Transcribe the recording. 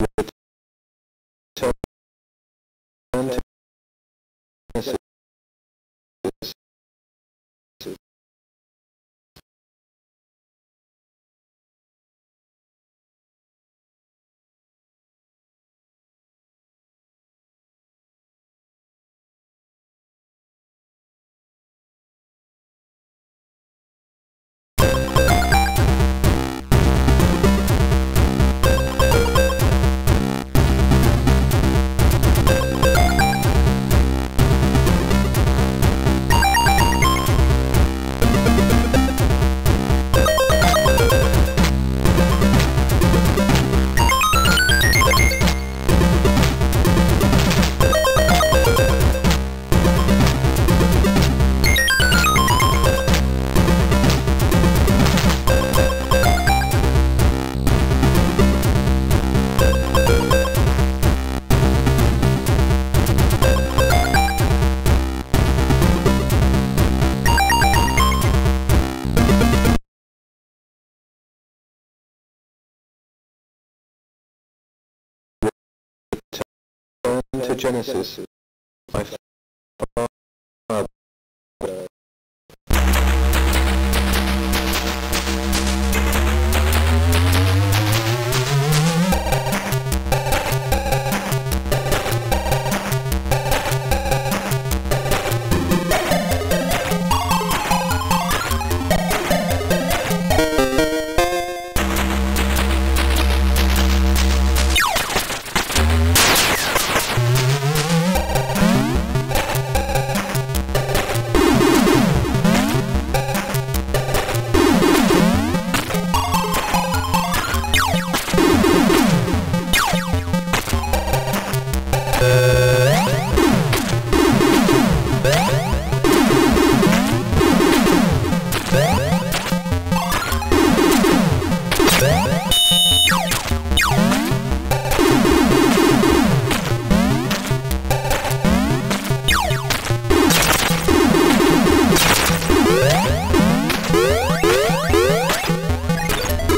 return Genesis.